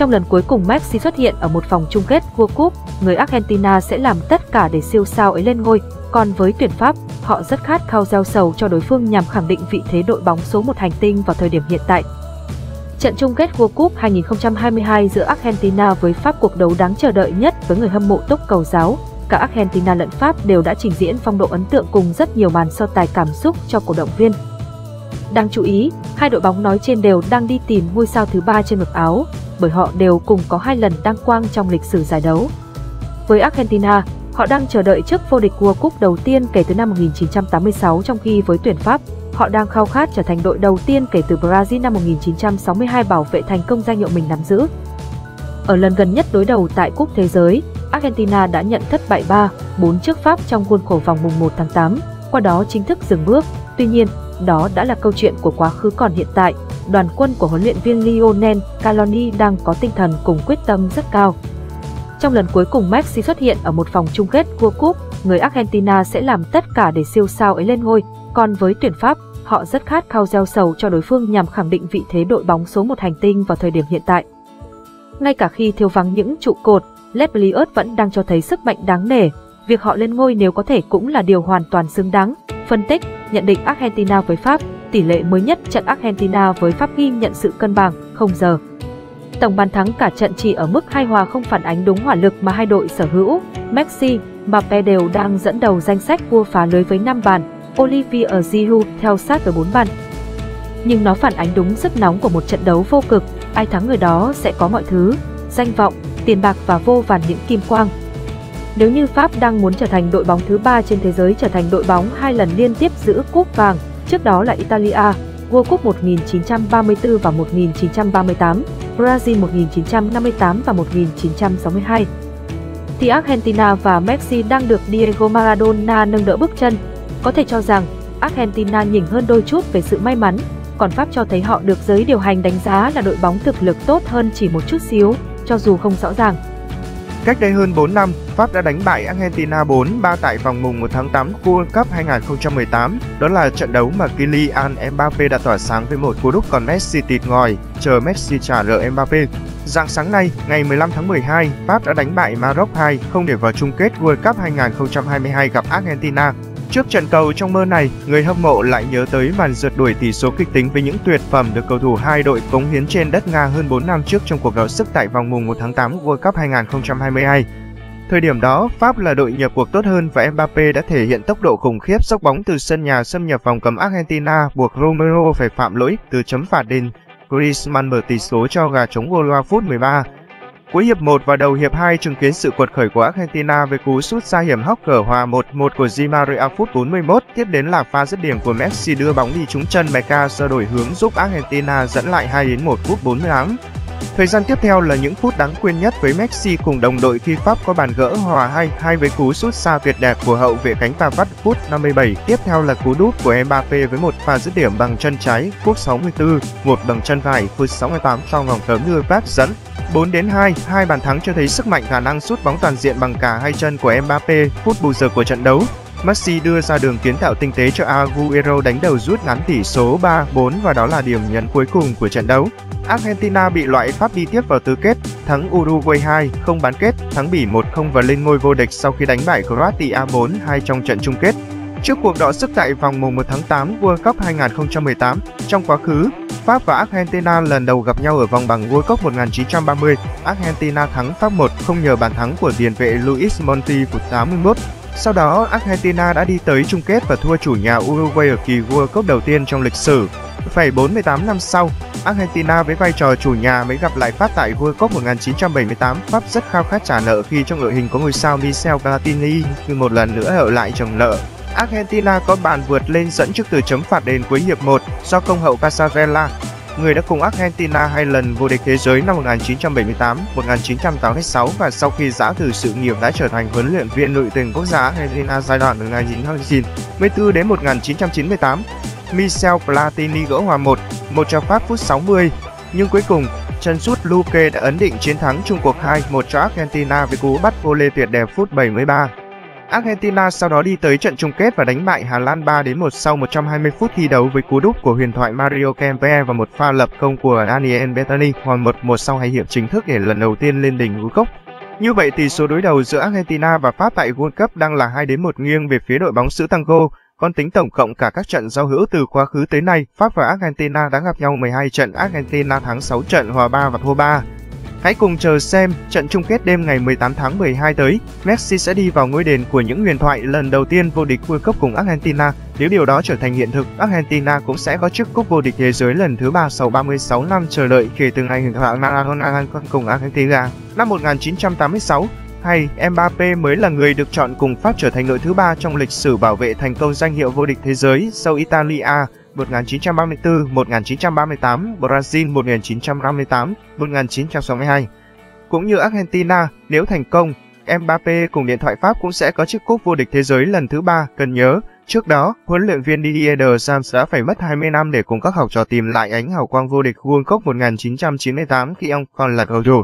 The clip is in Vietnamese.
Trong lần cuối cùng Messi xuất hiện ở một vòng chung kết World Cup, người Argentina sẽ làm tất cả để siêu sao ấy lên ngôi, còn với tuyển Pháp, họ rất khát khao gieo sầu cho đối phương nhằm khẳng định vị thế đội bóng số một hành tinh vào thời điểm hiện tại. Trận chung kết World Cup 2022 giữa Argentina với Pháp cuộc đấu đáng chờ đợi nhất với người hâm mộ túc cầu giáo. Cả Argentina lẫn Pháp đều đã trình diễn phong độ ấn tượng cùng rất nhiều màn so tài cảm xúc cho cổ động viên. Đáng chú ý, hai đội bóng nói trên đều đang đi tìm ngôi sao thứ ba trên ngực áo, bởi họ đều cùng có hai lần đăng quang trong lịch sử giải đấu. Với Argentina, họ đang chờ đợi chức vô địch World Cup đầu tiên kể từ năm 1986 trong khi với tuyển Pháp, họ đang khao khát trở thành đội đầu tiên kể từ Brazil năm 1962 bảo vệ thành công danh hiệu mình nắm giữ. Ở lần gần nhất đối đầu tại Cúp Thế giới, Argentina đã nhận thất bại 3-4 trước Pháp trong khuôn khổ vòng mùng 1 tháng 8, qua đó chính thức dừng bước. Tuy nhiên, đó đã là câu chuyện của quá khứ còn hiện tại, đoàn quân của huấn luyện viên Lionel Scaloni đang có tinh thần cùng quyết tâm rất cao. Trong lần cuối cùng Messi xuất hiện ở một vòng chung kết World Cup, người Argentina sẽ làm tất cả để siêu sao ấy lên ngôi, còn với tuyển Pháp, họ rất khát khao gieo sầu cho đối phương nhằm khẳng định vị thế đội bóng số một hành tinh vào thời điểm hiện tại. Ngay cả khi thiếu vắng những trụ cột, Les Bleus vẫn đang cho thấy sức mạnh đáng nể, việc họ lên ngôi nếu có thể cũng là điều hoàn toàn xứng đáng. Phân tích, nhận định Argentina với Pháp, tỷ lệ mới nhất trận Argentina với Pháp ghi nhận sự cân bằng, không giờ. Tổng bàn thắng cả trận chỉ ở mức hai hòa không phản ánh đúng hỏa lực mà hai đội sở hữu. Messi, Mbappe đều đang dẫn đầu danh sách vua phá lưới với 5 bàn, Olivier Giroud theo sát với 4 bàn. Nhưng nó phản ánh đúng sức nóng của một trận đấu vô cực, ai thắng người đó sẽ có mọi thứ, danh vọng, tiền bạc và vô vàn những kim quang. Nếu như Pháp đang muốn trở thành đội bóng thứ ba trên thế giới trở thành đội bóng hai lần liên tiếp giữ cúp vàng, trước đó là Italia, World Cup 1934 và 1938, Brazil 1958 và 1962. Thì Argentina và Messi đang được Diego Maradona nâng đỡ bước chân. Có thể cho rằng Argentina nhỉnh hơn đôi chút về sự may mắn, còn Pháp cho thấy họ được giới điều hành đánh giá là đội bóng thực lực tốt hơn chỉ một chút xíu, cho dù không rõ ràng. Cách đây hơn 4 năm, Pháp đã đánh bại Argentina 4-3 tại vòng mùng 1 tháng 8 World Cup 2018. Đó là trận đấu mà Kylian Mbappe đã tỏa sáng với một cú đúc còn Messi tịt ngòi, chờ Messi trả lỡ Mbappe. Dạng sáng nay, ngày 15 tháng 12, Pháp đã đánh bại Maroc 2 không để vào chung kết World Cup 2022 gặp Argentina. Trước trận cầu trong mơ này, người hâm mộ lại nhớ tới màn rượt đuổi tỷ số kịch tính với những tuyệt phẩm được cầu thủ hai đội cống hiến trên đất Nga hơn 4 năm trước trong cuộc gỡ sức tại vòng mùng 1 tháng 8 World Cup 2022. Thời điểm đó, Pháp là đội nhập cuộc tốt hơn và Mbappe đã thể hiện tốc độ khủng khiếp sốc bóng từ sân nhà xâm nhập vòng cấm Argentina buộc Romero phải phạm lỗi từ chấm phạt đền. Griezmann mở tỷ số cho gà chống Goloa vào phút 13. Cuối hiệp 1 và đầu hiệp 2 chứng kiến sự quật khởi của Argentina với cú sút xa hiểm hóc cờ hòa 1-1 của Di Maria phút 41, tiếp đến là pha dứt điểm của Messi đưa bóng đi trúng chân Meca sơ đổi hướng giúp Argentina dẫn lại 2 đến 1 phút 48. Thời gian tiếp theo là những phút đáng quên nhất với Messi cùng đồng đội khi Pháp có bàn gỡ hòa 2-2 với cú sút xa tuyệt đẹp của hậu vệ cánh Pavard phút 57. Tiếp theo là cú đúp của Mbappe với một pha dứt điểm bằng chân trái phút 64, một bằng chân phải phút 68 sau vòng cấm đưa Pháp dẫn 4 đến 2, hai bàn thắng cho thấy sức mạnh khả năng sút bóng toàn diện bằng cả hai chân của Mbappe phút bù giờ của trận đấu. Messi đưa ra đường kiến tạo tinh tế cho Aguero đánh đầu rút ngắn tỷ số 3-4 và đó là điểm nhấn cuối cùng của trận đấu. Argentina bị loại Pháp đi tiếp vào tứ kết, thắng Uruguay 2, không bán kết, thắng Bỉ 1-0 và lên ngôi vô địch sau khi đánh bại Croatia 4-2 trong trận chung kết. Trước cuộc đọ sức tại vòng mùng 1 tháng 8 World Cup 2018, trong quá khứ, Pháp và Argentina lần đầu gặp nhau ở vòng bảng World Cup 1930. Argentina thắng Pháp 1 không nhờ bàn thắng của tiền vệ Luis Monti phút 81. Sau đó, Argentina đã đi tới chung kết và thua chủ nhà Uruguay ở kỳ World Cup đầu tiên trong lịch sử. Phải 48 năm sau, Argentina với vai trò chủ nhà mới gặp lại Pháp tại World Cup 1978. Pháp rất khao khát trả nợ khi trong đội hình có ngôi sao Michel Platini nhưng một lần nữa ở lại chồng nợ. Argentina có bàn vượt lên dẫn trước từ chấm phạt đền cuối hiệp 1 do công hậu Casarella, người đã cùng Argentina hai lần vô địch thế giới năm 1978, 1986 và sau khi giã từ sự nghiệp đã trở thành huấn luyện viên nội tuyển quốc gia Argentina giai đoạn từ 1994 đến 1998. Michel Platini gỡ hòa 1, 1 cho Pháp phút 60, nhưng cuối cùng chân sút Luque đã ấn định chiến thắng chung cuộc 2-1 cho Argentina với cú bắt vô lê tuyệt đẹp phút 73. Argentina sau đó đi tới trận chung kết và đánh bại Hà Lan 3 đến 1 sau 120 phút thi đấu với cú đúp của huyền thoại Mario Kempes và một pha lập công của Daniel Bettany hoàn 1-1 sau hai hiệp chính thức để lần đầu tiên lên đỉnh ngũ cốc. Như vậy tỷ số đối đầu giữa Argentina và Pháp tại World Cup đang là 2 đến 1 nghiêng về phía đội bóng xứ Tango. Còn tính tổng cộng cả các trận giao hữu từ quá khứ tới nay, Pháp và Argentina đã gặp nhau 12 trận, Argentina thắng 6 trận, hòa 3 và thua 3. Hãy cùng chờ xem trận chung kết đêm ngày 18 tháng 12 tới, Messi sẽ đi vào ngôi đền của những huyền thoại lần đầu tiên vô địch World Cup cùng Argentina. Nếu điều đó trở thành hiện thực, Argentina cũng sẽ có chức cúp vô địch thế giới lần thứ ba sau 36 năm chờ đợi kể từ ngày huyền thoại Maradona cùng Argentina. Năm 1986, hay Mbappe mới là người được chọn cùng Pháp trở thành đội thứ ba trong lịch sử bảo vệ thành công danh hiệu vô địch thế giới sau Italia 1934, 1938, Brazil 1958, 1962. Cũng như Argentina, nếu thành công, Mbappe cùng điện thoại Pháp cũng sẽ có chiếc cúp vô địch thế giới lần thứ ba. Cần nhớ, trước đó, huấn luyện viên Didier Deschamps đã phải mất 20 năm để cùng các học trò tìm lại ánh hào quang vô địch World Cup 1998 khi ông còn là cầu thủ.